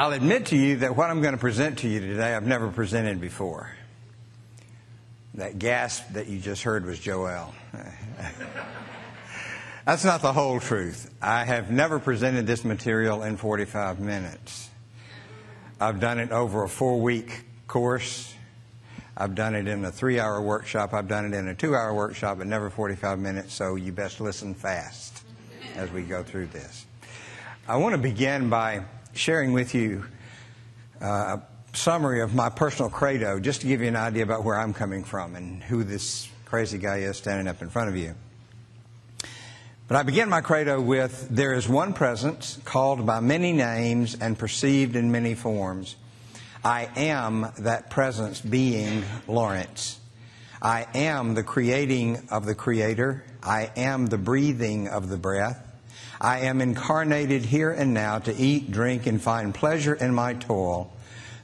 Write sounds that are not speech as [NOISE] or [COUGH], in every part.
I'll admit to you that what I'm going to present to you today I've never presented before. That gasp that you just heard was Joel. [LAUGHS] That's not the whole truth. I have never presented this material in 45 minutes. I've done it over a four week course. I've done it in a three hour workshop. I've done it in a two hour workshop, but never 45 minutes, so you best listen fast as we go through this. I want to begin by sharing with you uh, a summary of my personal credo, just to give you an idea about where I'm coming from and who this crazy guy is standing up in front of you. But I begin my credo with There is one presence called by many names and perceived in many forms. I am that presence being Lawrence. I am the creating of the Creator. I am the breathing of the breath. I am incarnated here and now to eat, drink, and find pleasure in my toil.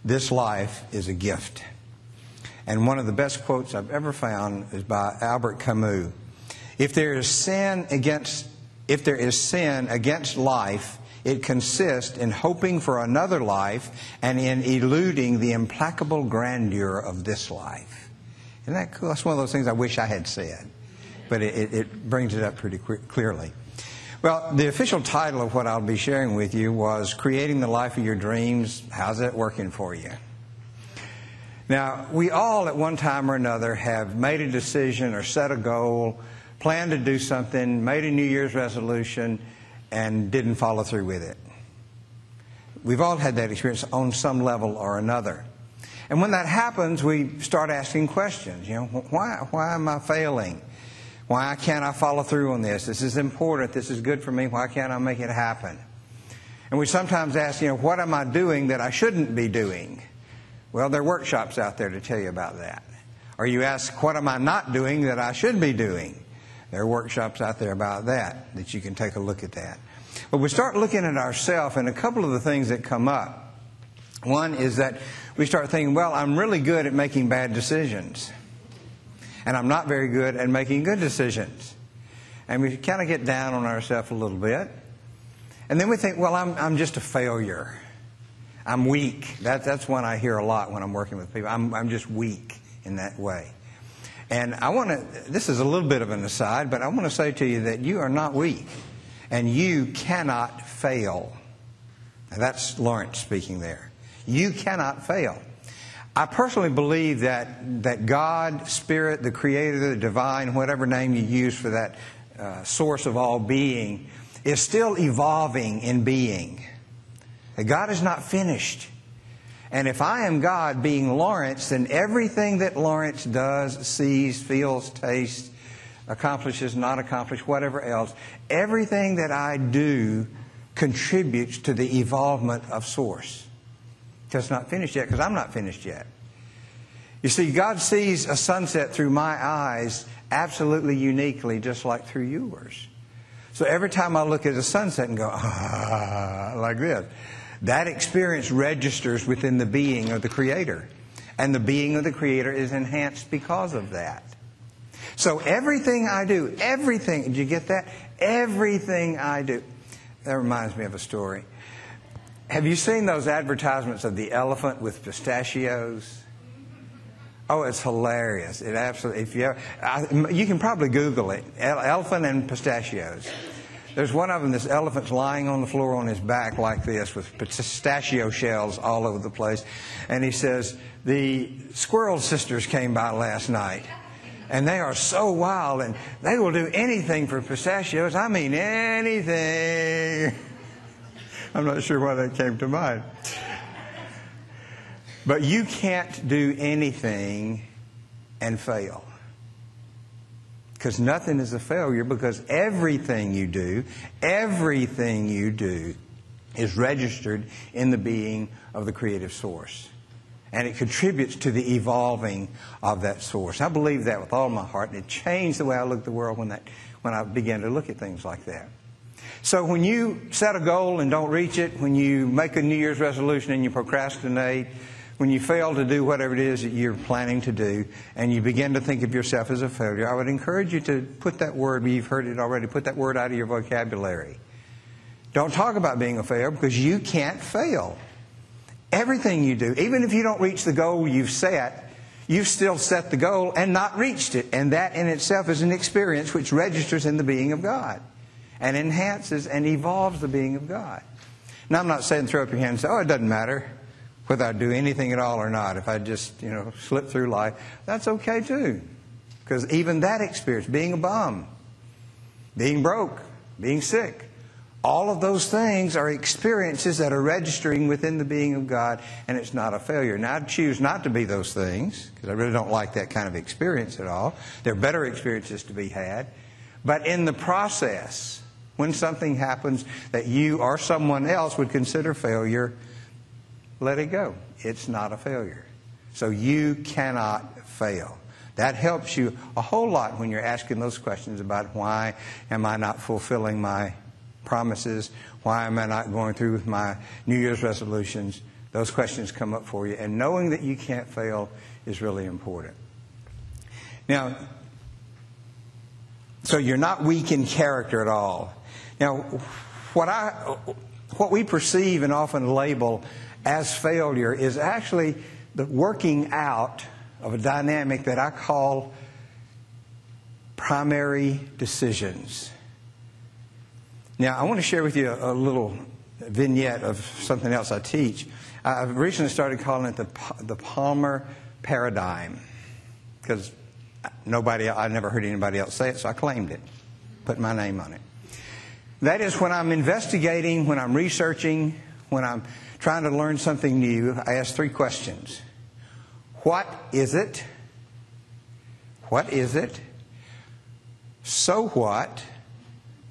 This life is a gift. And one of the best quotes I've ever found is by Albert Camus. If there is sin against if there is sin against life, it consists in hoping for another life and in eluding the implacable grandeur of this life. Isn't that cool? That's one of those things I wish I had said, but it, it brings it up pretty clearly. Well, the official title of what I'll be sharing with you was Creating the Life of Your Dreams. How's that working for you? Now, we all at one time or another have made a decision or set a goal, planned to do something, made a New Year's resolution, and didn't follow through with it. We've all had that experience on some level or another. And when that happens, we start asking questions. You know, why, why am I failing? Why can't I follow through on this? This is important. This is good for me. Why can't I make it happen? And we sometimes ask, you know, what am I doing that I shouldn't be doing? Well, there are workshops out there to tell you about that. Or you ask, what am I not doing that I should be doing? There are workshops out there about that, that you can take a look at that. But we start looking at ourselves, and a couple of the things that come up. One is that we start thinking, well, I'm really good at making bad decisions and I'm not very good at making good decisions. And we kind of get down on ourselves a little bit. And then we think, well, I'm, I'm just a failure. I'm weak. That, that's one I hear a lot when I'm working with people. I'm, I'm just weak in that way. And I want to, this is a little bit of an aside, but I want to say to you that you are not weak. And you cannot fail. Now that's Lawrence speaking there. You cannot fail. I personally believe that, that God, Spirit, the Creator, the Divine, whatever name you use for that uh, source of all being, is still evolving in being. That God is not finished. And if I am God being Lawrence, then everything that Lawrence does, sees, feels, tastes, accomplishes, not accomplishes, whatever else, everything that I do contributes to the evolvement of Source. It's not finished yet because I'm not finished yet. You see, God sees a sunset through my eyes absolutely uniquely, just like through yours. So every time I look at a sunset and go, ah, [LAUGHS] like this, that experience registers within the being of the Creator. And the being of the Creator is enhanced because of that. So everything I do, everything, did you get that? Everything I do. That reminds me of a story. Have you seen those advertisements of the elephant with pistachios? Oh, it's hilarious! It absolutely. If you ever, I, you can probably Google it. Elephant and pistachios. There's one of them. This elephant's lying on the floor on his back like this, with pistachio shells all over the place, and he says, "The squirrel sisters came by last night." And they are so wild, and they will do anything for pistachios. I mean, anything. I'm not sure why that came to mind. But you can't do anything and fail. Because nothing is a failure, because everything you do, everything you do is registered in the being of the creative source. And it contributes to the evolving of that source. I believe that with all my heart, and it changed the way I looked at the world when, that, when I began to look at things like that. So when you set a goal and don't reach it, when you make a New Year's resolution and you procrastinate, when you fail to do whatever it is that you're planning to do, and you begin to think of yourself as a failure, I would encourage you to put that word, you've heard it already, put that word out of your vocabulary. Don't talk about being a failure because you can't fail. Everything you do, even if you don't reach the goal you've set, you've still set the goal and not reached it. And that in itself is an experience which registers in the being of God and enhances and evolves the being of God. Now, I'm not saying throw up your hand and say, oh, it doesn't matter whether I do anything at all or not. If I just, you know, slip through life, that's okay too. Because even that experience, being a bum, being broke, being sick, all of those things are experiences that are registering within the being of God, and it's not a failure. Now, I choose not to be those things because I really don't like that kind of experience at all. There are better experiences to be had. But in the process, when something happens that you or someone else would consider failure, let it go. It's not a failure. So you cannot fail. That helps you a whole lot when you're asking those questions about why am I not fulfilling my promises? Why am I not going through with my New Year's resolutions? Those questions come up for you. And knowing that you can't fail is really important. Now, so you're not weak in character at all. Now, what, I, what we perceive and often label as failure is actually the working out of a dynamic that I call primary decisions. Now, I want to share with you a, a little vignette of something else I teach. I've recently started calling it the, the Palmer paradigm because nobody, I never heard anybody else say it, so I claimed it, put my name on it. That is when I'm investigating, when I'm researching, when I'm trying to learn something new, I ask three questions. What is it? What is it? So what?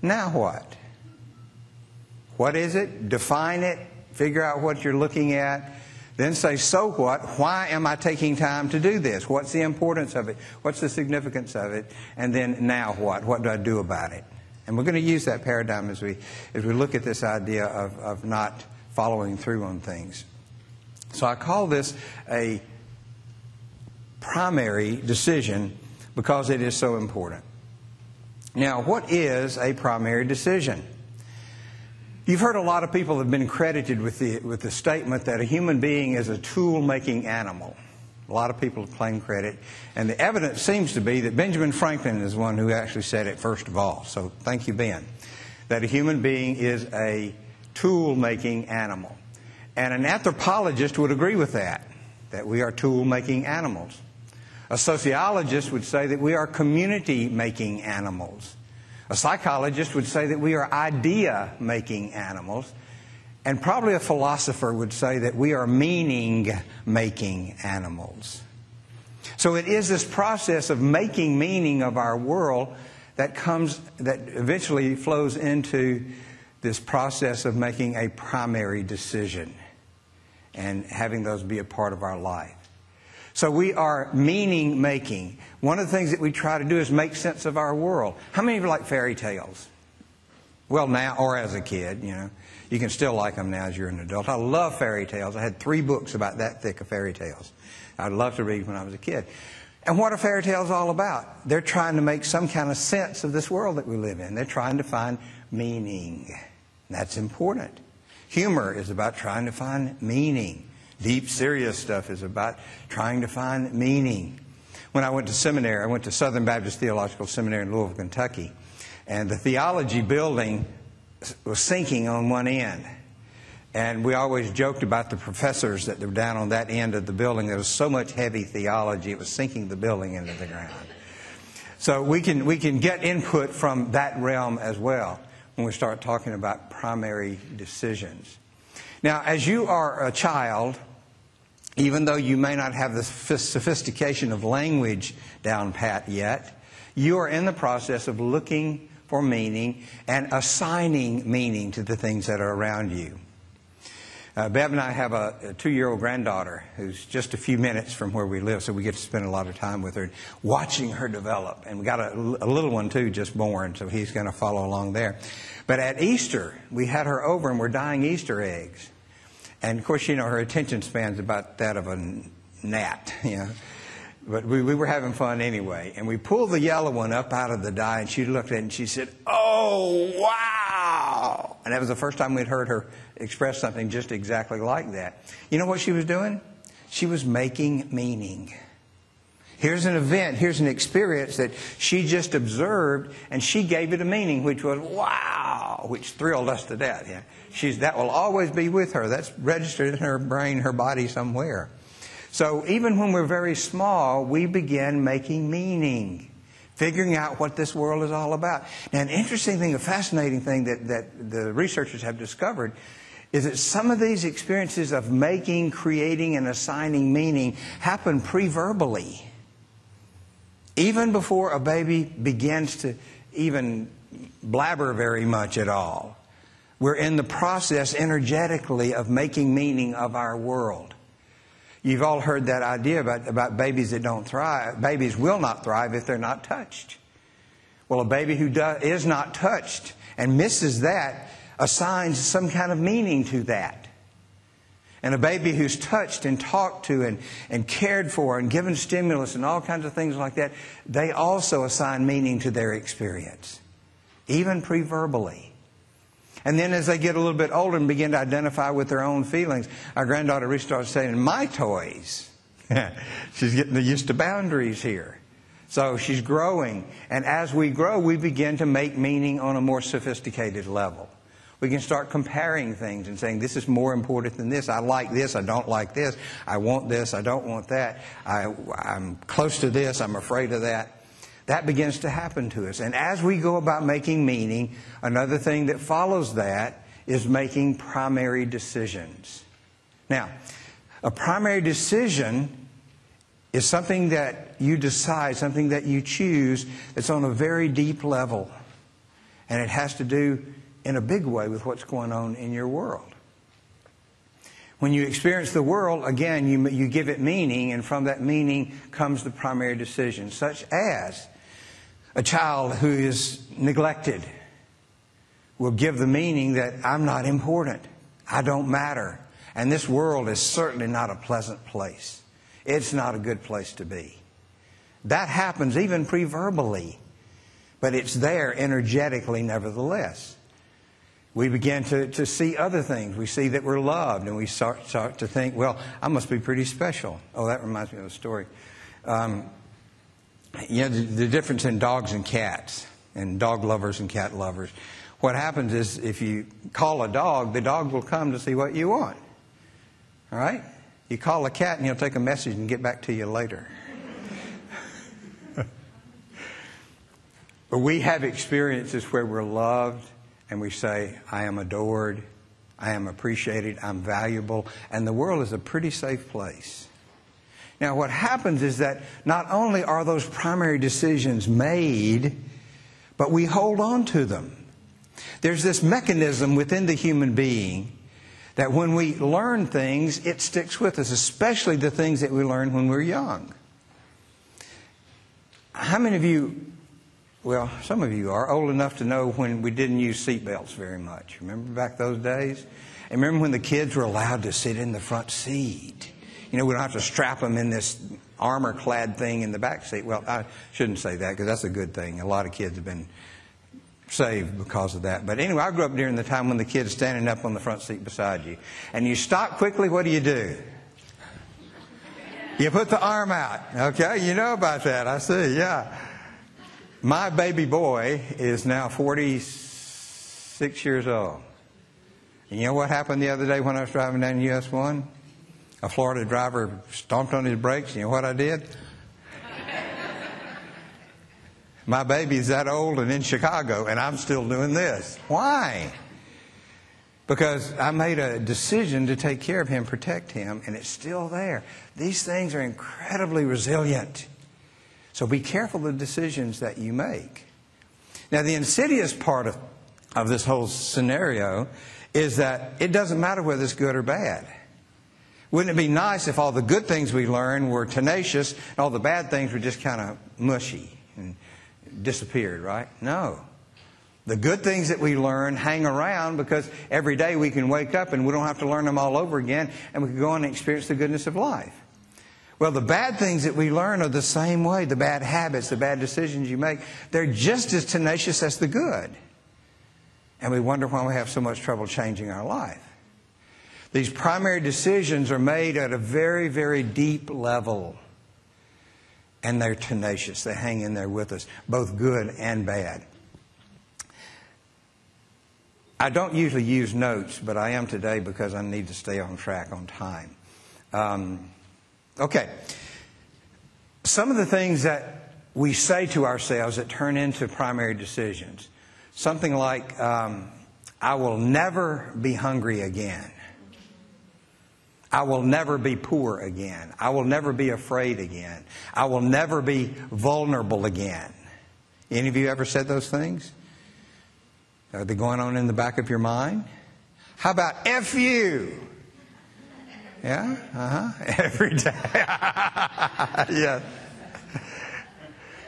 Now what? What is it? Define it. Figure out what you're looking at. Then say, so what? Why am I taking time to do this? What's the importance of it? What's the significance of it? And then now what? What do I do about it? And we're going to use that paradigm as we, as we look at this idea of, of not following through on things. So I call this a primary decision because it is so important. Now, what is a primary decision? You've heard a lot of people have been credited with the, with the statement that a human being is a tool making animal. A lot of people claim credit. And the evidence seems to be that Benjamin Franklin is one who actually said it first of all. So thank you, Ben. That a human being is a tool making animal. And an anthropologist would agree with that, that we are tool making animals. A sociologist would say that we are community making animals. A psychologist would say that we are idea making animals. And probably a philosopher would say that we are meaning making animals. So it is this process of making meaning of our world that comes, that eventually flows into this process of making a primary decision and having those be a part of our life. So we are meaning making. One of the things that we try to do is make sense of our world. How many of you like fairy tales? Well, now or as a kid, you know. You can still like them now as you're an adult. I love fairy tales. I had three books about that thick of fairy tales. I'd love to read when I was a kid. And what are fairy tales all about? They're trying to make some kind of sense of this world that we live in. They're trying to find meaning. That's important. Humor is about trying to find meaning. Deep, serious stuff is about trying to find meaning. When I went to seminary, I went to Southern Baptist Theological Seminary in Louisville, Kentucky, and the theology building was sinking on one end. And we always joked about the professors that were down on that end of the building. There was so much heavy theology, it was sinking the building into the ground. So we can, we can get input from that realm as well when we start talking about primary decisions. Now, as you are a child, even though you may not have the sophistication of language down pat yet, you are in the process of looking for meaning and assigning meaning to the things that are around you. Uh, Bev and I have a, a two year old granddaughter who's just a few minutes from where we live, so we get to spend a lot of time with her watching her develop. And we got a, a little one too, just born, so he's going to follow along there. But at Easter, we had her over and we're dyeing Easter eggs. And of course, you know, her attention span's about that of a gnat, [LAUGHS] you know. But we, we were having fun anyway. And we pulled the yellow one up out of the dye, and she looked at it and she said, Oh, wow! And that was the first time we'd heard her express something just exactly like that. You know what she was doing? She was making meaning. Here's an event, here's an experience that she just observed, and she gave it a meaning, which was wow, which thrilled us to death. Yeah. She's, that will always be with her. That's registered in her brain, her body somewhere. So even when we're very small, we begin making meaning, figuring out what this world is all about. Now, an interesting thing, a fascinating thing that, that the researchers have discovered is that some of these experiences of making, creating, and assigning meaning happen pre-verbally. Even before a baby begins to even blabber very much at all. We're in the process energetically of making meaning of our world. You've all heard that idea about, about babies that don't thrive. Babies will not thrive if they're not touched. Well, a baby who do, is not touched and misses that assigns some kind of meaning to that. And a baby who's touched and talked to and, and cared for and given stimulus and all kinds of things like that, they also assign meaning to their experience, even pre verbally. And then as they get a little bit older and begin to identify with their own feelings, our granddaughter recently started saying, my toys. [LAUGHS] she's getting used to boundaries here. So she's growing. And as we grow, we begin to make meaning on a more sophisticated level. We can start comparing things and saying, this is more important than this. I like this. I don't like this. I want this. I don't want that. I, am close to this. I'm afraid of that. That begins to happen to us. And as we go about making meaning, another thing that follows that is making primary decisions. Now, a primary decision is something that you decide, something that you choose that's on a very deep level. And it has to do in a big way with what's going on in your world. When you experience the world, again, you, you give it meaning, and from that meaning comes the primary decision, such as a child who is neglected will give the meaning that I'm not important, I don't matter, and this world is certainly not a pleasant place. It's not a good place to be. That happens even preverbally, but it's there energetically nevertheless. We begin to, to see other things. We see that we're loved, and we start, start to think, well, I must be pretty special. Oh, that reminds me of a story. Um, you know, the, the difference in dogs and cats, and dog lovers and cat lovers. What happens is if you call a dog, the dog will come to see what you want. All right? You call a cat and he'll take a message and get back to you later. [LAUGHS] but we have experiences where we're loved and we say, I am adored, I am appreciated, I'm valuable, and the world is a pretty safe place. Now, what happens is that not only are those primary decisions made, but we hold on to them. There's this mechanism within the human being that when we learn things, it sticks with us, especially the things that we learn when we're young. How many of you, well, some of you are old enough to know when we didn't use seatbelts very much? Remember back those days? And remember when the kids were allowed to sit in the front seat? You know, we don't have to strap them in this armor clad thing in the back seat. Well, I shouldn't say that because that's a good thing. A lot of kids have been saved because of that. But anyway, I grew up during the time when the kid's standing up on the front seat beside you. And you stop quickly, what do you do? You put the arm out. Okay, you know about that. I see, yeah. My baby boy is now 46 years old. And you know what happened the other day when I was driving down US 1? A Florida driver stomped on his brakes. You know what I did? My baby's that old and in Chicago, and I'm still doing this. Why? Because I made a decision to take care of him, protect him, and it's still there. These things are incredibly resilient. So be careful the decisions that you make. Now, the insidious part of, of this whole scenario is that it doesn't matter whether it's good or bad. Wouldn't it be nice if all the good things we learned were tenacious and all the bad things were just kind of mushy and disappeared, right? No. The good things that we learn hang around because every day we can wake up and we don't have to learn them all over again and we can go on and experience the goodness of life. Well, the bad things that we learn are the same way. The bad habits, the bad decisions you make, they're just as tenacious as the good. And we wonder why we have so much trouble changing our life. These primary decisions are made at a very, very deep level. And they're tenacious. They hang in there with us, both good and bad. I don't usually use notes, but I am today because I need to stay on track on time. Um, okay. Some of the things that we say to ourselves that turn into primary decisions. Something like, um, I will never be hungry again. I will never be poor again. I will never be afraid again. I will never be vulnerable again. Any of you ever said those things? Are they going on in the back of your mind? How about F you? Yeah? Uh huh. [LAUGHS] Every day. [LAUGHS] yeah.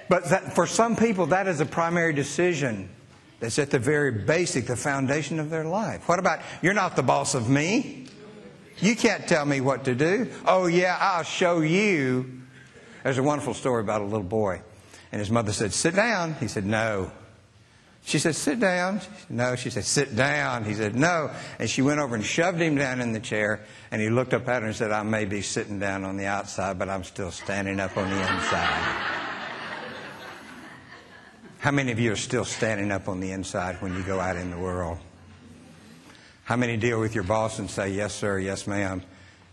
But that, for some people, that is a primary decision that's at the very basic, the foundation of their life. What about, you're not the boss of me? You can't tell me what to do. Oh, yeah, I'll show you. There's a wonderful story about a little boy. And his mother said, Sit down. He said, No. She said, Sit down. No. She said, Sit down. He said, No. And she went over and shoved him down in the chair. And he looked up at her and said, I may be sitting down on the outside, but I'm still standing up on the inside. How many of you are still standing up on the inside when you go out in the world? How many deal with your boss and say, yes, sir, yes, ma'am,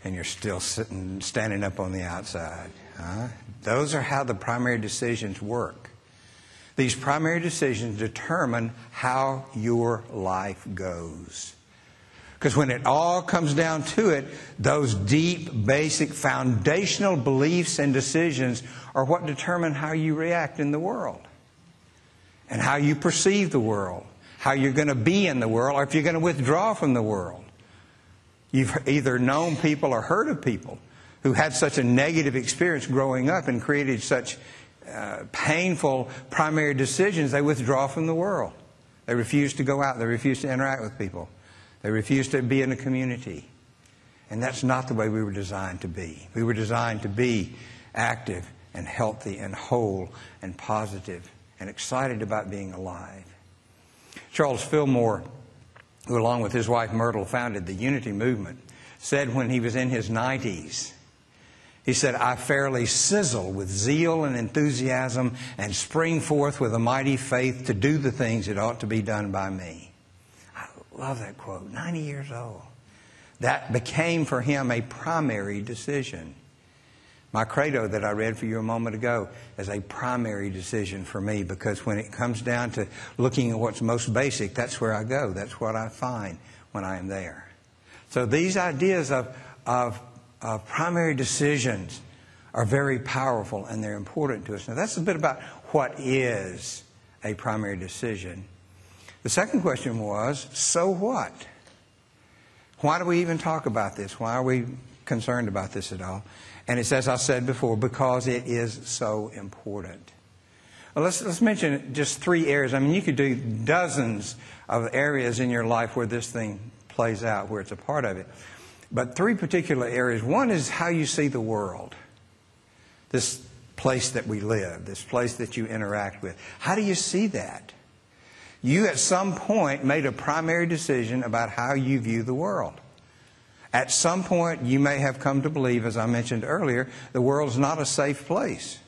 and you're still sitting, standing up on the outside? Huh? Those are how the primary decisions work. These primary decisions determine how your life goes. Because when it all comes down to it, those deep, basic, foundational beliefs and decisions are what determine how you react in the world and how you perceive the world, how you're going to be in the world, or if you're going to withdraw from the world. You've either known people or heard of people who had such a negative experience growing up and created such uh, painful primary decisions, they withdraw from the world. They refuse to go out, they refuse to interact with people, they refuse to be in a community. And that's not the way we were designed to be. We were designed to be active and healthy and whole and positive and excited about being alive. Charles Fillmore, who along with his wife Myrtle founded the Unity Movement, said when he was in his 90s, he said, I fairly sizzle with zeal and enthusiasm and spring forth with a mighty faith to do the things that ought to be done by me. I love that quote. 90 years old. That became for him a primary decision. My credo that I read for you a moment ago is a primary decision for me because when it comes down to looking at what's most basic, that's where I go. That's what I find when I am there. So these ideas of, of, of primary decisions are very powerful and they're important to us. Now, that's a bit about what is a primary decision. The second question was so what? Why do we even talk about this? Why are we concerned about this at all? And it's as I said before, because it is so important. Well, let's, let's mention just three areas. I mean, you could do dozens of areas in your life where this thing plays out, where it's a part of it. But three particular areas. One is how you see the world, this place that we live, this place that you interact with. How do you see that? You, at some point, made a primary decision about how you view the world. At some point, you may have come to believe, as I mentioned earlier, the world's not a safe place.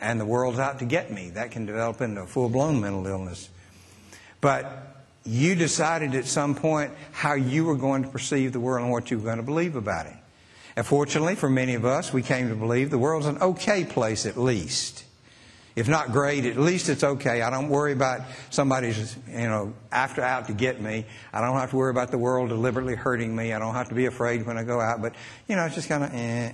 And the world's out to get me. That can develop into a full blown mental illness. But you decided at some point how you were going to perceive the world and what you were going to believe about it. And fortunately, for many of us, we came to believe the world's an okay place at least. If not great, at least it's okay. I don't worry about somebody's, you know, after out to get me. I don't have to worry about the world deliberately hurting me. I don't have to be afraid when I go out. But, you know, it's just kind of, eh.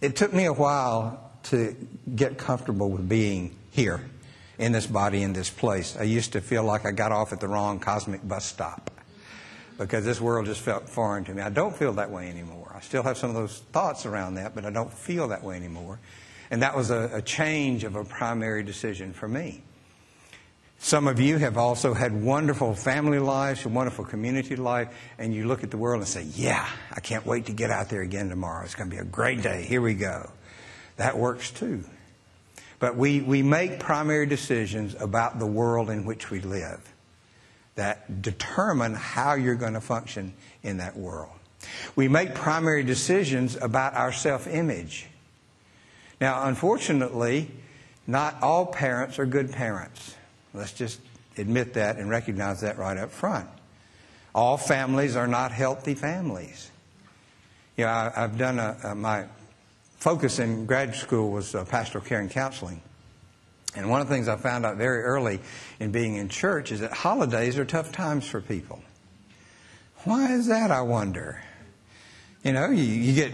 It took me a while to get comfortable with being here in this body, in this place. I used to feel like I got off at the wrong cosmic bus stop because this world just felt foreign to me. I don't feel that way anymore. I still have some of those thoughts around that, but I don't feel that way anymore. And that was a, a change of a primary decision for me. Some of you have also had wonderful family lives, wonderful community life, and you look at the world and say, Yeah, I can't wait to get out there again tomorrow. It's going to be a great day. Here we go. That works too. But we, we make primary decisions about the world in which we live. that determine how you're going to function in that world. We make primary decisions about our self image. Now, unfortunately, not all parents are good parents. Let's just admit that and recognize that right up front. All families are not healthy families. You know, I, have done a, a, my focus in grad school was uh, pastoral care and counseling. And one of the things I found out very early in being in church is that holidays are tough times for people. Why is that, I wonder? You know, you, you get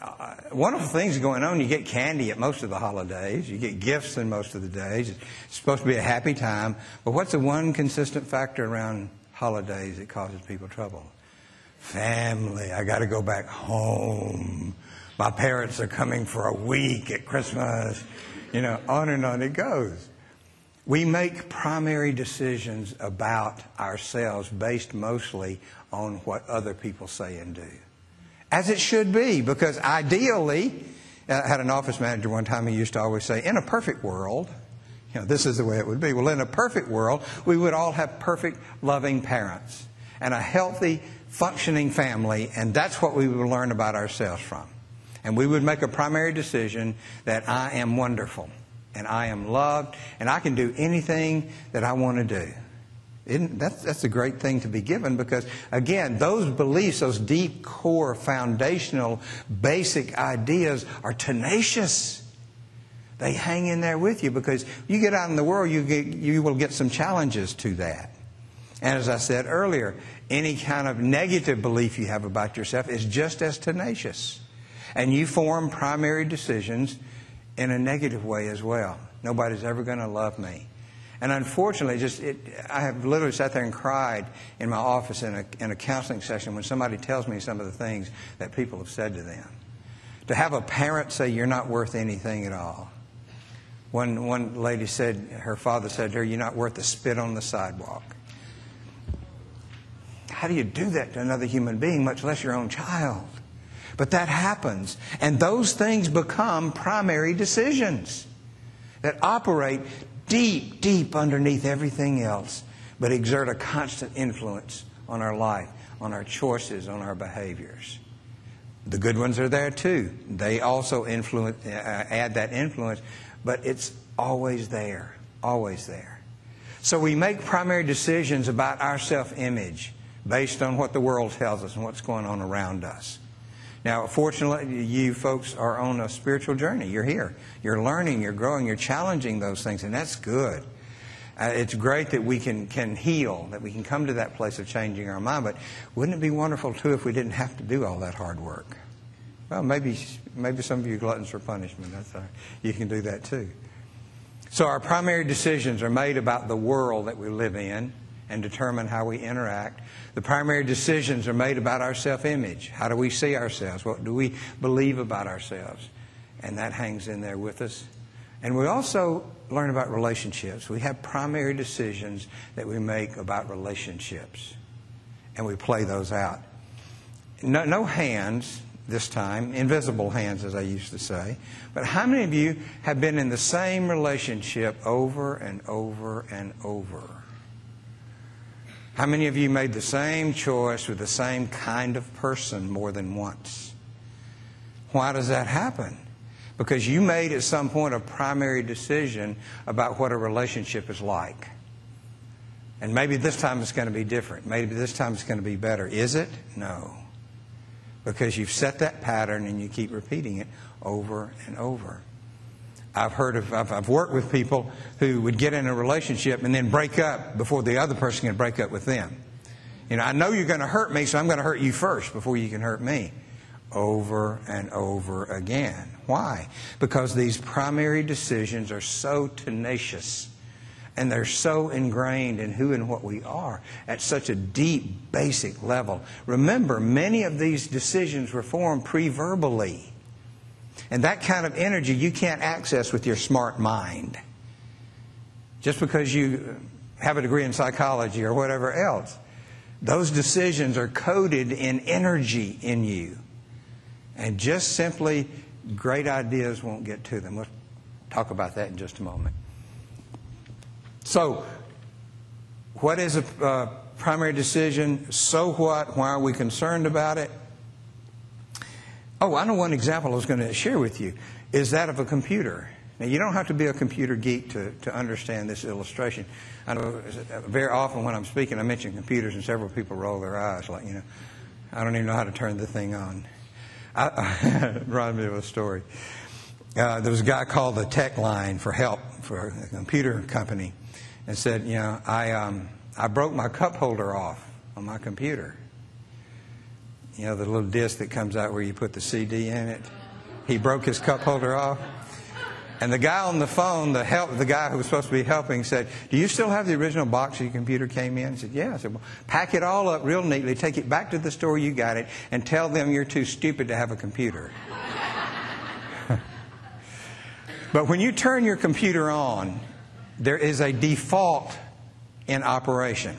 uh, wonderful things going on. You get candy at most of the holidays. You get gifts in most of the days. It's supposed to be a happy time. But what's the one consistent factor around holidays that causes people trouble? Family. I got to go back home. My parents are coming for a week at Christmas. You know, on and on it goes. We make primary decisions about ourselves based mostly on what other people say and do as it should be, because ideally, uh, I had an office manager one time, he used to always say, in a perfect world, you know, this is the way it would be. Well, in a perfect world, we would all have perfect, loving parents and a healthy, functioning family, and that's what we would learn about ourselves from. And we would make a primary decision that I am wonderful and I am loved and I can do anything that I want to do. That's, that's a great thing to be given because, again, those beliefs, those deep core, foundational, basic ideas are tenacious. They hang in there with you because you get out in the world, you, get, you will get some challenges to that. And as I said earlier, any kind of negative belief you have about yourself is just as tenacious. And you form primary decisions in a negative way as well. Nobody's ever going to love me. And unfortunately, just it, I have literally sat there and cried in my office in a, in a counseling session when somebody tells me some of the things that people have said to them. To have a parent say you're not worth anything at all. One, one lady said, her father said to her, You're not worth a spit on the sidewalk. How do you do that to another human being, much less your own child? But that happens. And those things become primary decisions that operate deep, deep underneath everything else, but exert a constant influence on our life, on our choices, on our behaviors. The good ones are there too. They also influence, uh, add that influence, but it's always there, always there. So we make primary decisions about our self image based on what the world tells us and what's going on around us. Now, fortunately, you folks are on a spiritual journey. You're here. You're learning, you're growing, you're challenging those things, and that's good. Uh, it's great that we can, can heal, that we can come to that place of changing our mind, but wouldn't it be wonderful, too, if we didn't have to do all that hard work? Well, maybe, maybe some of you gluttons for punishment. That's all. You can do that, too. So, our primary decisions are made about the world that we live in and determine how we interact. The primary decisions are made about our self image. How do we see ourselves? What do we believe about ourselves? And that hangs in there with us. And we also learn about relationships. We have primary decisions that we make about relationships, and we play those out. No, no hands this time, invisible hands, as I used to say. But how many of you have been in the same relationship over and over and over? How many of you made the same choice with the same kind of person more than once? Why does that happen? Because you made at some point a primary decision about what a relationship is like. And maybe this time it's going to be different. Maybe this time it's going to be better. Is it? No. Because you've set that pattern and you keep repeating it over and over. I've heard of, I've, I've, worked with people who would get in a relationship and then break up before the other person can break up with them. You know, I know you're going to hurt me, so I'm going to hurt you first before you can hurt me. Over and over again. Why? Because these primary decisions are so tenacious and they're so ingrained in who and what we are at such a deep, basic level. Remember, many of these decisions were formed pre verbally. And that kind of energy you can't access with your smart mind. Just because you have a degree in psychology or whatever else. Those decisions are coded in energy in you. And just simply, great ideas won't get to them. We'll talk about that in just a moment. So, what is a uh, primary decision? So what? Why are we concerned about it? Oh, I know one example I was going to share with you is that of a computer. Now, you don't have to be a computer geek to, to understand this illustration. I know very often when I'm speaking, I mention computers, and several people roll their eyes, like, you know, I don't even know how to turn the thing on. I, [LAUGHS] remind me of a story. Uh, there was a guy called the tech line for help for a computer company and said, you know, I, um, I broke my cup holder off on my computer. You know, the little disc that comes out where you put the CD in it. He broke his cup holder off. And the guy on the phone, the help, the guy who was supposed to be helping, said, "Do you still have the original box your computer came in?" I said, "Yeah." I said, "Well, pack it all up real neatly, take it back to the store you got it, and tell them you're too stupid to have a computer." [LAUGHS] but when you turn your computer on, there is a default in operation.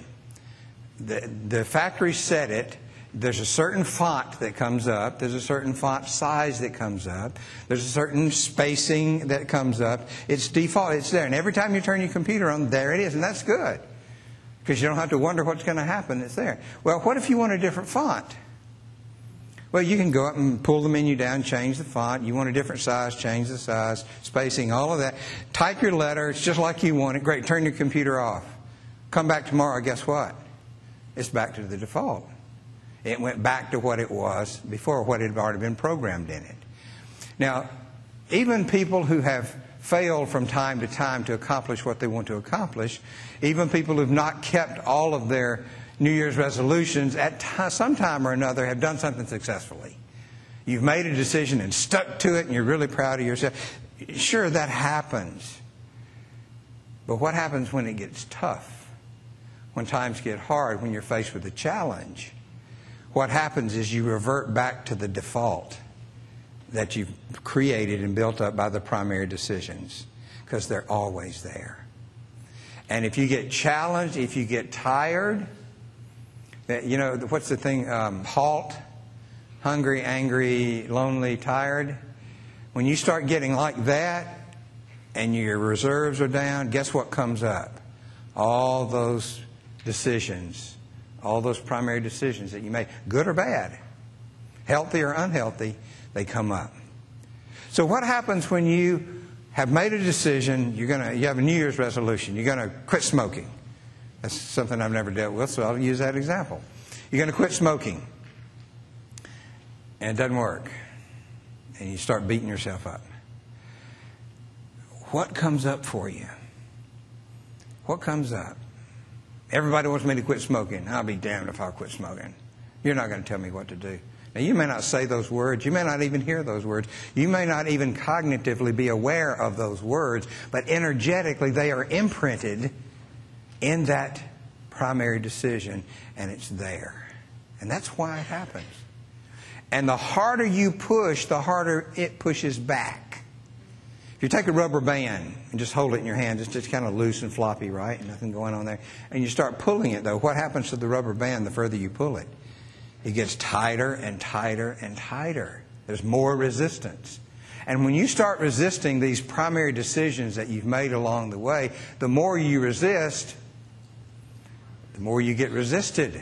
The, the factory set it there's a certain font that comes up. There's a certain font size that comes up. There's a certain spacing that comes up. It's default. It's there. And every time you turn your computer on, there it is. And that's good. Because you don't have to wonder what's going to happen. It's there. Well, what if you want a different font? Well, you can go up and pull the menu down, change the font. You want a different size, change the size, spacing, all of that. Type your letter. It's just like you want it. Great. Turn your computer off. Come back tomorrow. Guess what? It's back to the default. It went back to what it was before, what had already been programmed in it. Now, even people who have failed from time to time to accomplish what they want to accomplish, even people who've not kept all of their New Year's resolutions at t- some time or another have done something successfully. You've made a decision and stuck to it, and you're really proud of yourself. Sure, that happens. But what happens when it gets tough? When times get hard, when you're faced with a challenge? What happens is you revert back to the default that you've created and built up by the primary decisions because they're always there. And if you get challenged, if you get tired, you know, what's the thing? Um, halt, hungry, angry, lonely, tired. When you start getting like that and your reserves are down, guess what comes up? All those decisions all those primary decisions that you make, good or bad, healthy or unhealthy, they come up. So what happens when you have made a decision, you're gonna you have a New Year's resolution, you're gonna quit smoking. That's something I've never dealt with, so I'll use that example. You're gonna quit smoking. And it doesn't work. And you start beating yourself up. What comes up for you? What comes up? Everybody wants me to quit smoking. I'll be damned if I'll quit smoking. You're not going to tell me what to do. Now, you may not say those words. You may not even hear those words. You may not even cognitively be aware of those words, but energetically they are imprinted in that primary decision, and it's there. And that's why it happens. And the harder you push, the harder it pushes back. You take a rubber band and just hold it in your hand, it's just kind of loose and floppy, right? Nothing going on there. And you start pulling it, though, what happens to the rubber band the further you pull it? It gets tighter and tighter and tighter. There's more resistance. And when you start resisting these primary decisions that you've made along the way, the more you resist, the more you get resisted.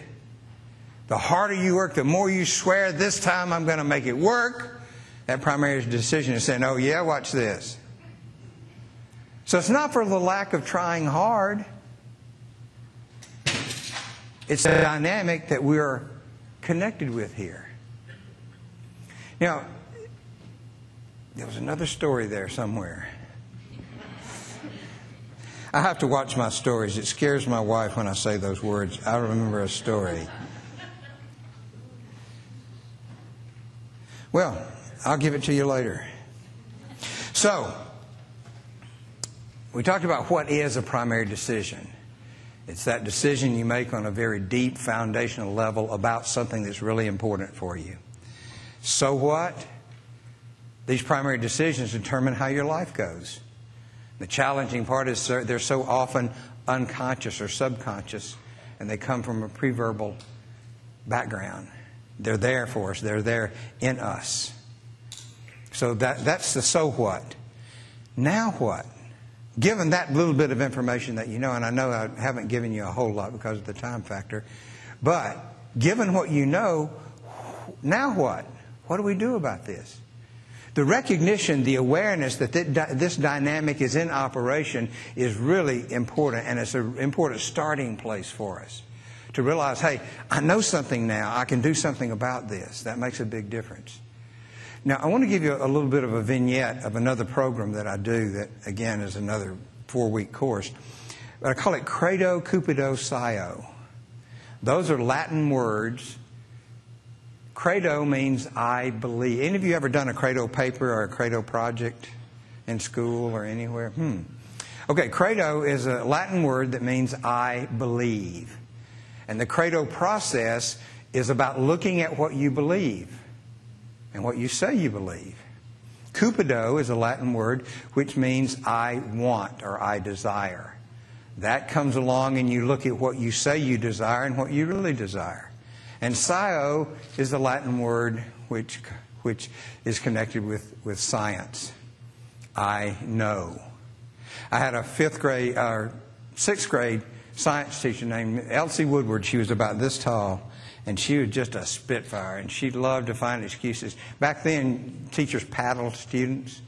The harder you work, the more you swear, this time I'm going to make it work. That primary decision is saying, oh, yeah, watch this. So it's not for the lack of trying hard. It's the dynamic that we're connected with here. Now, there was another story there somewhere. I have to watch my stories. It scares my wife when I say those words. I remember a story. Well, I'll give it to you later. So, we talked about what is a primary decision. It's that decision you make on a very deep foundational level about something that's really important for you. So what? These primary decisions determine how your life goes. The challenging part is they're so often unconscious or subconscious, and they come from a preverbal background. They're there for us, they're there in us. So that, that's the so what. Now what? Given that little bit of information that you know, and I know I haven't given you a whole lot because of the time factor, but given what you know, now what? What do we do about this? The recognition, the awareness that this dynamic is in operation is really important, and it's an important starting place for us to realize hey, I know something now, I can do something about this. That makes a big difference. Now, I want to give you a little bit of a vignette of another program that I do that, again, is another four week course. But I call it Credo Cupido Scio. Those are Latin words. Credo means I believe. Any of you ever done a credo paper or a credo project in school or anywhere? Hmm. Okay, credo is a Latin word that means I believe. And the credo process is about looking at what you believe and what you say you believe. Cupido is a Latin word which means I want or I desire. That comes along and you look at what you say you desire and what you really desire. And scio is the Latin word which, which is connected with, with science. I know. I had a fifth grade or sixth grade science teacher named Elsie Woodward. She was about this tall and she was just a spitfire, and she loved to find excuses. Back then, teachers paddled students.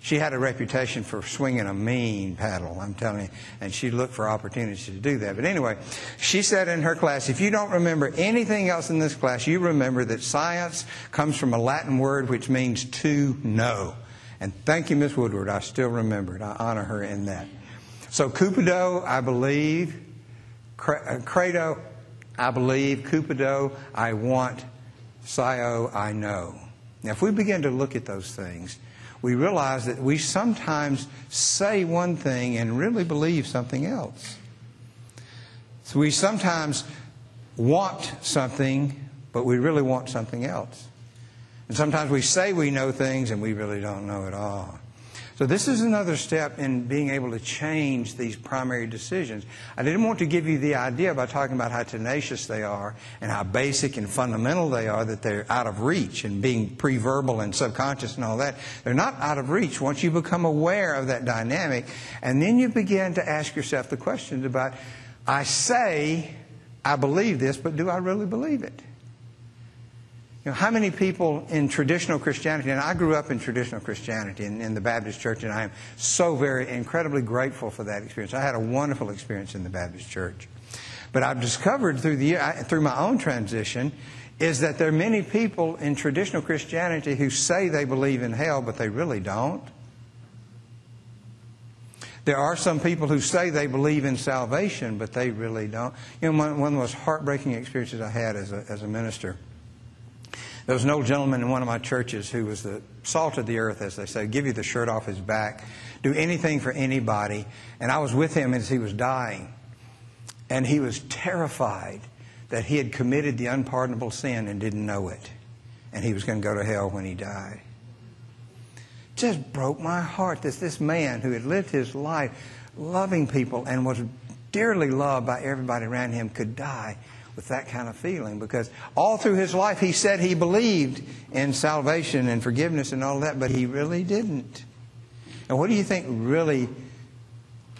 She had a reputation for swinging a mean paddle, I'm telling you, and she looked for opportunities to do that. But anyway, she said in her class, if you don't remember anything else in this class, you remember that science comes from a Latin word which means to know. And thank you, Miss Woodward. I still remember it. I honor her in that. So, Cupido, I believe. Uh, credo, I believe, Cupido, I want, Scio, I know. Now, if we begin to look at those things, we realize that we sometimes say one thing and really believe something else. So we sometimes want something, but we really want something else. And sometimes we say we know things and we really don't know at all. So, this is another step in being able to change these primary decisions. I didn't want to give you the idea by talking about how tenacious they are and how basic and fundamental they are that they're out of reach and being pre verbal and subconscious and all that. They're not out of reach once you become aware of that dynamic. And then you begin to ask yourself the questions about I say I believe this, but do I really believe it? You know, how many people in traditional Christianity, and I grew up in traditional Christianity in, in, the Baptist church, and I am so very incredibly grateful for that experience. I had a wonderful experience in the Baptist church. But I've discovered through, the, through my own transition is that there are many people in traditional Christianity who say they believe in hell, but they really don't. There are some people who say they believe in salvation, but they really don't. You know, one, one of the most heartbreaking experiences I had as a, as a minister there was an old gentleman in one of my churches who was the salt of the earth, as they say, give you the shirt off his back, do anything for anybody. And I was with him as he was dying. And he was terrified that he had committed the unpardonable sin and didn't know it. And he was going to go to hell when he died. Just broke my heart that this man who had lived his life loving people and was dearly loved by everybody around him could die with that kind of feeling because all through his life he said he believed in salvation and forgiveness and all that, but he really didn't. And what do you think really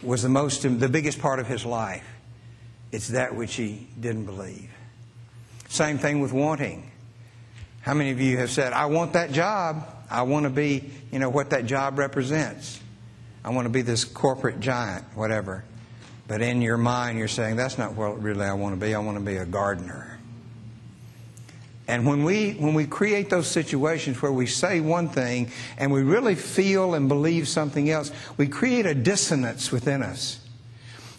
was the most, the biggest part of his life? It's that which he didn't believe. Same thing with wanting. How many of you have said, I want that job. I want to be, you know, what that job represents. I want to be this corporate giant, whatever. But in your mind, you're saying, that's not what really I want to be. I want to be a gardener. And when we, when we create those situations where we say one thing and we really feel and believe something else, we create a dissonance within us.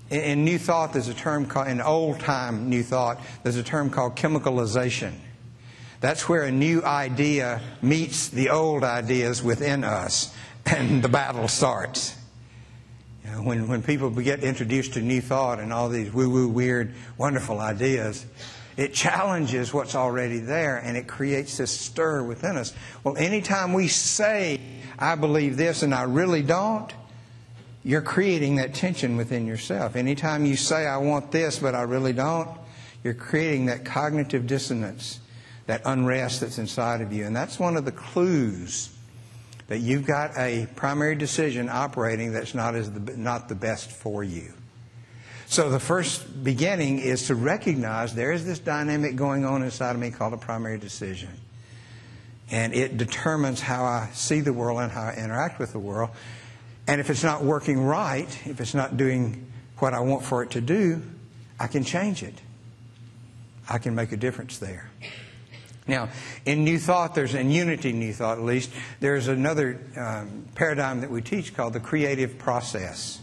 In, in New Thought, there's a term called, in old time New Thought, there's a term called chemicalization. That's where a new idea meets the old ideas within us, and the battle starts [LAUGHS] when, when people get introduced to new thought and all these woo woo, weird, wonderful ideas, it challenges what's already there and it creates this stir within us. Well, anytime we say, I believe this and I really don't, you're creating that tension within yourself. Anytime you say, I want this but I really don't, you're creating that cognitive dissonance, that unrest that's inside of you. And that's one of the clues that you've got a primary decision operating that's not, as the, not the best for you. So the first beginning is to recognize there is this dynamic going on inside of me called a primary decision. And it determines how I see the world and how I interact with the world. And if it's not working right, if it's not doing what I want for it to do, I can change it. I can make a difference there. Now, in New Thought, there's in Unity New Thought at least, there's another um, paradigm that we teach called the creative process.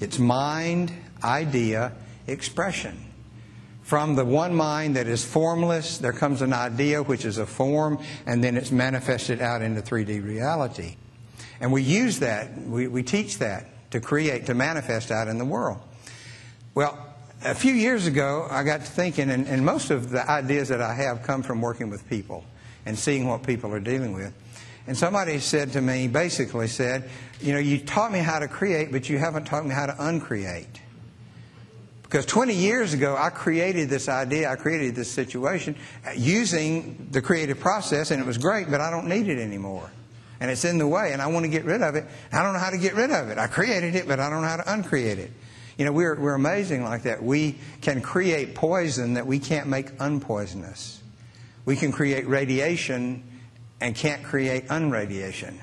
It's mind, idea, expression. From the one mind that is formless, there comes an idea which is a form, and then it's manifested out into 3D reality. And we use that, we, we teach that to create, to manifest out in the world. Well, a few years ago, I got to thinking, and, and, most of the ideas that I have come from working with people and seeing what people are dealing with. And somebody said to me, basically said, You know, you taught me how to create, but you haven't taught me how to uncreate. Because 20 years ago, I created this idea, I created this situation uh, using the creative process, and it was great, but I don't need it anymore. And it's in the way, and I want to get rid of it. I don't know how to get rid of it. I created it, but I don't know how to uncreate it. You know, we're, we're amazing like that. We can create poison that we can't make unpoisonous. We can create radiation and can't create unradiation.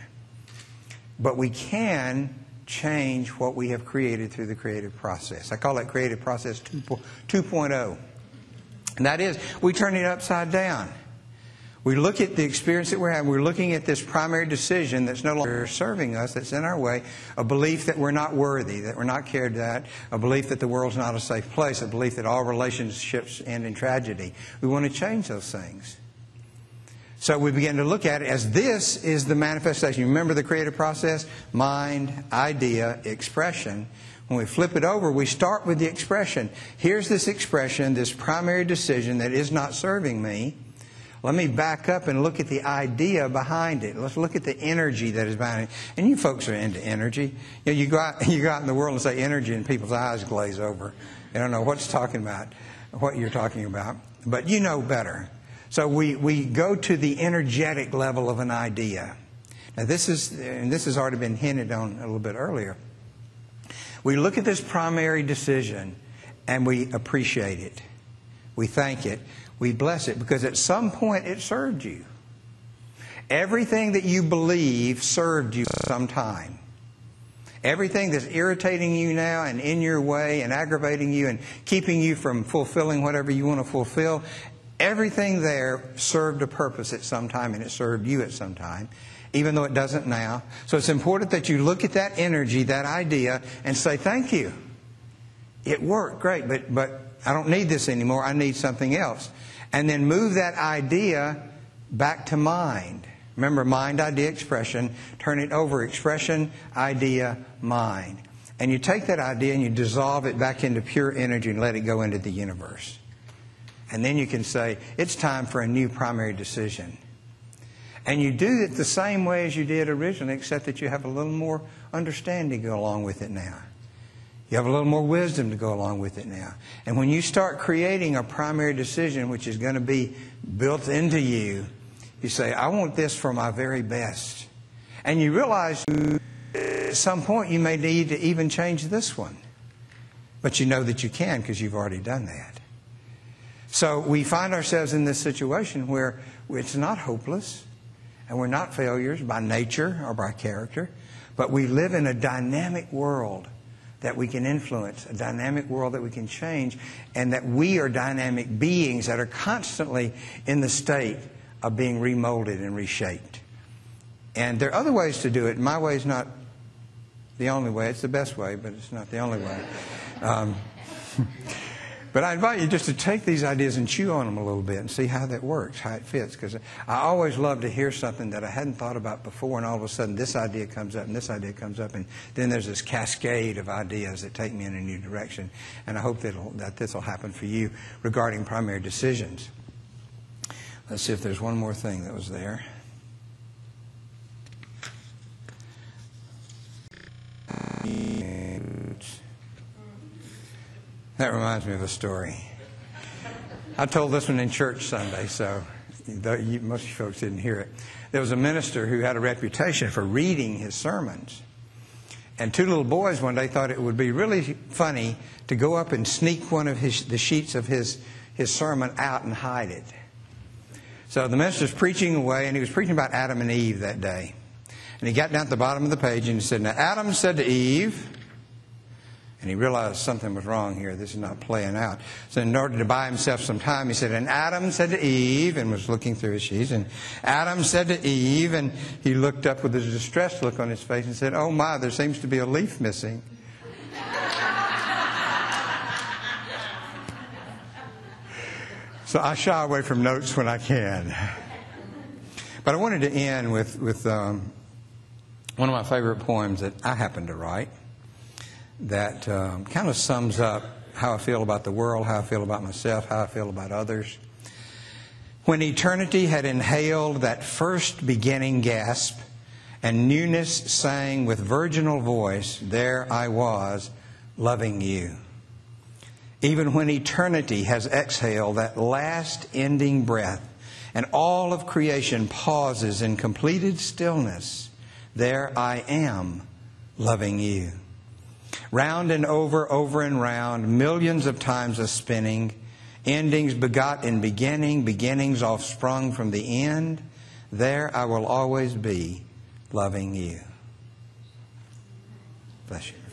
But we can change what we have created through the creative process. I call it creative process 2.0. And that is, we turn it upside down. We look at the experience that we're having. We're looking at this primary decision that's no longer serving us, that's in our way, a belief that we're not worthy, that we're not cared that, a belief that the world's not a safe place, a belief that all relationships end in tragedy. We want to change those things. So we begin to look at it as this is the manifestation. Remember the creative process? Mind, idea, expression. When we flip it over, we start with the expression. Here's this expression, this primary decision that is not serving me. Let me back up and look at the idea behind it. Let's look at the energy that is behind it. And you folks are into energy. You, know, you, go, out, [LAUGHS] you go out in the world and say energy, and people's eyes glaze over. They don't know what's talking about, what you're talking about. But you know better. So we, we go to the energetic level of an idea. Now, this is, and this has already been hinted on a little bit earlier. We look at this primary decision and we appreciate it. We thank it we bless it because at some point it served you. Everything that you believe served you sometime. Everything that's irritating you now and in your way and aggravating you and keeping you from fulfilling whatever you want to fulfill, everything there served a purpose at some time and it served you at some time, even though it doesn't now. So it's important that you look at that energy, that idea, and say, Thank you. It worked, great, but, but I don't need this anymore. I need something else and then move that idea back to mind. Remember, mind, idea, expression. Turn it over expression, idea, mind. And you take that idea and you dissolve it back into pure energy and let it go into the universe. And then you can say, it's time for a new primary decision. And you do it the same way as you did originally, except that you have a little more understanding along with it now. You have a little more wisdom to go along with it now. And when you start creating a primary decision which is going to be built into you, you say, I want this for my very best. And you realize at some point you may need to even change this one. But you know that you can because you've already done that. So we find ourselves in this situation where it's not hopeless and we're not failures by nature or by character, but we live in a dynamic world that we can influence, a dynamic world that we can change, and that we are dynamic beings that are constantly in the state of being remolded and reshaped. And there are other ways to do it. My way is not the only way. It's the best way, but it's not the only way. Um, [LAUGHS] But I invite you just to take these ideas and chew on them a little bit and see how that works, how it fits. Because I always love to hear something that I hadn't thought about before, and all of a sudden this idea comes up and this idea comes up, and then there's this cascade of ideas that take me in a new direction. And I hope that, that this will happen for you regarding primary decisions. Let's see if there's one more thing that was there. That reminds me of a story. I told this one in church Sunday, so you, most of you folks didn't hear it. There was a minister who had a reputation for reading his sermons. And two little boys one day thought it would be really funny to go up and sneak one of his, the sheets of his, his sermon out and hide it. So the minister's preaching away, and he was preaching about Adam and Eve that day. And he got down at the bottom of the page and he said, Now Adam said to Eve, and he realized something was wrong here. This is not playing out. So, in order to buy himself some time, he said, And Adam said to Eve, and was looking through his sheets, and Adam said to Eve, and he looked up with a distressed look on his face and said, Oh my, there seems to be a leaf missing. [LAUGHS] so I shy away from notes when I can. But I wanted to end with, with um, one of my favorite poems that I happen to write that um, kind of sums up how I feel about the world, how I feel about myself, how I feel about others. When eternity had inhaled that first beginning gasp, and newness sang with virginal voice, There I was, loving you. Even when eternity has exhaled that last ending breath, and all of creation pauses in completed stillness, there I am, loving you. Round and over, over and round, millions of times a spinning, endings begot in beginning, beginnings offsprung from the end. There I will always be, loving you. Bless you.